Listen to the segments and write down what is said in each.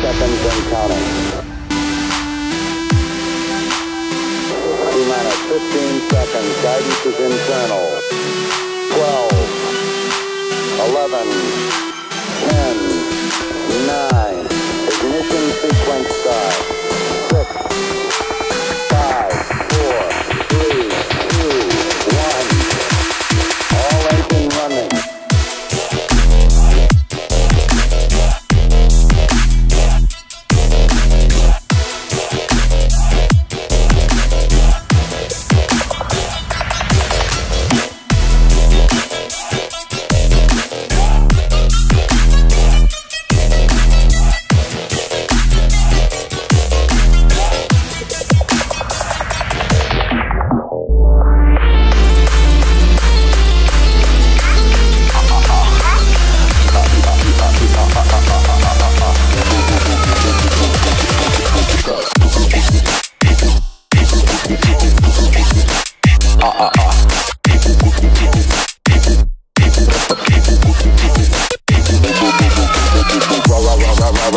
seconds and counting. T minus 15 seconds. Guidance is internal. 12, 11, 10, 9. Ignition sequence start.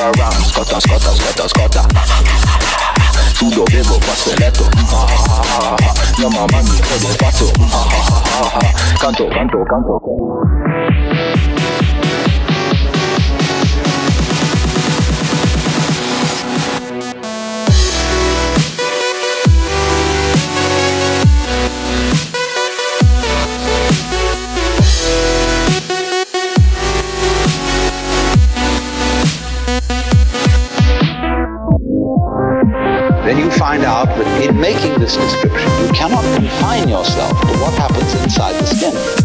Scotta, scotta, scotta, scotta Sudo, bebo, passo letto Mia mamma mi chiede spazio Canto, canto, canto then you find out that in making this description, you cannot confine yourself to what happens inside the skin.